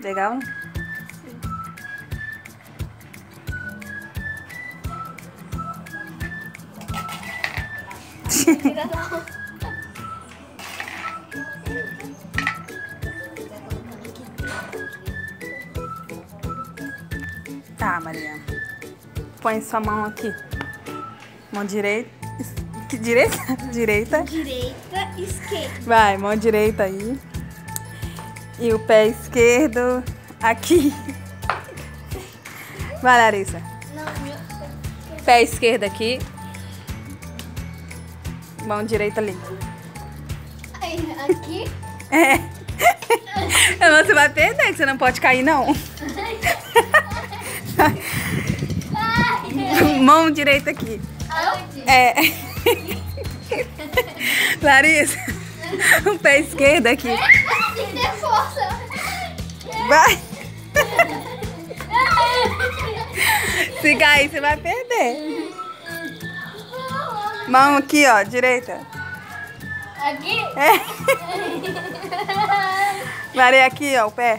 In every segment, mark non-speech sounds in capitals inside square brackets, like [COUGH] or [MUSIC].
Legal? [LAUGHS] Tá, Mariana. Põe sua mão aqui. Mão direita. Que direita? [LAUGHS] Direita. Direita, esquerda. Vai, mão direita aí. E o pé esquerdo aqui. Vai, Larissa. Pé esquerdo aqui. Mão direita ali. Aqui. É. [LAUGHS] Você vai perder, que você não pode cair, não. Mão direita aqui. aonde? É. [LAUGHS] Larissa, o [LAUGHS] pé esquerdo aqui. Tem que ter força. Vai. [LAUGHS] Se cair, você vai perder. Mão aqui, ó, direita. Aqui? É. [LAUGHS] Maria aqui, ó, o pé.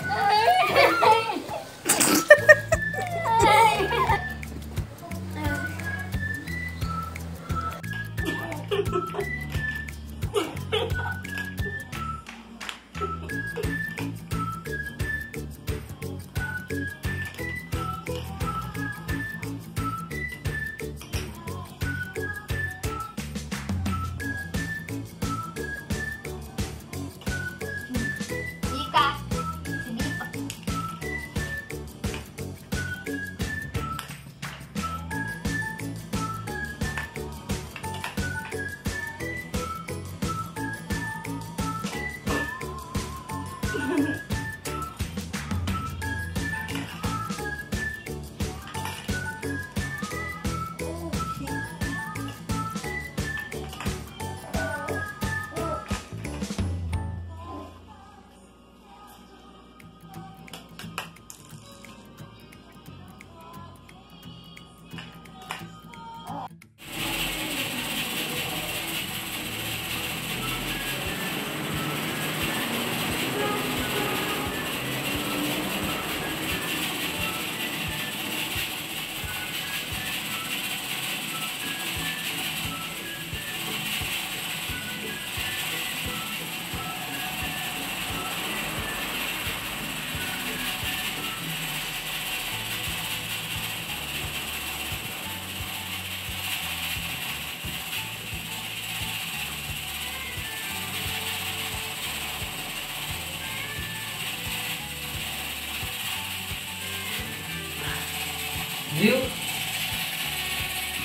Viu?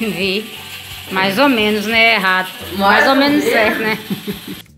[LAUGHS] Vi. Mais ou menos, né? Errado. Mais ou menos certo, né? [LAUGHS]